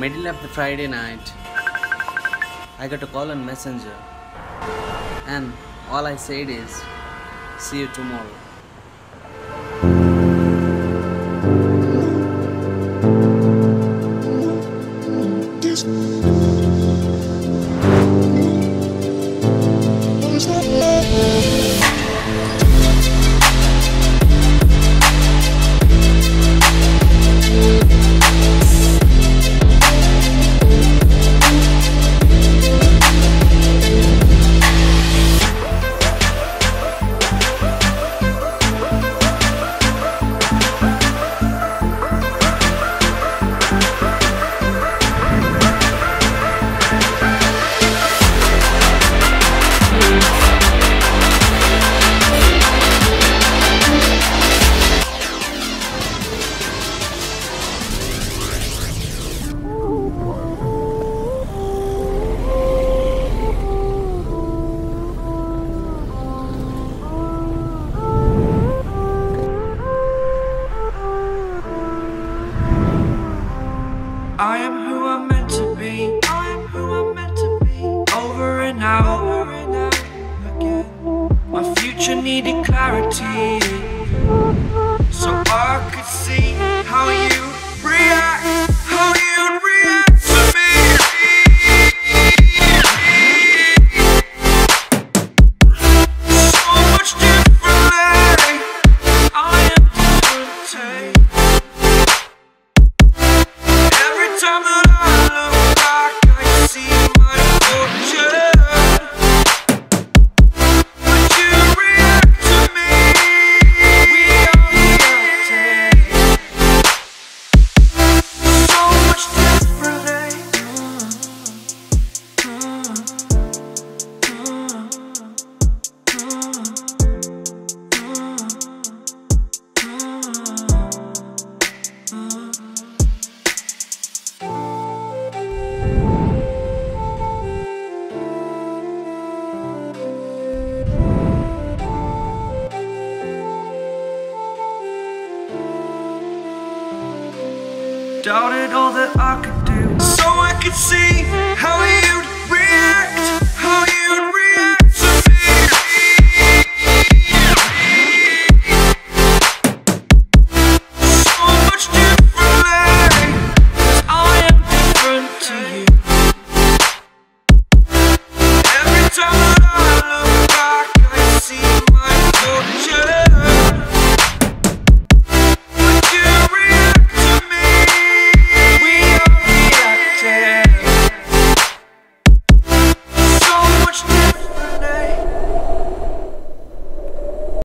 Middle of the Friday night, I got a call on Messenger, and all I said is, "See you tomorrow." Future needed clarity, so I could see how you Doubted all that I could do, so I could see how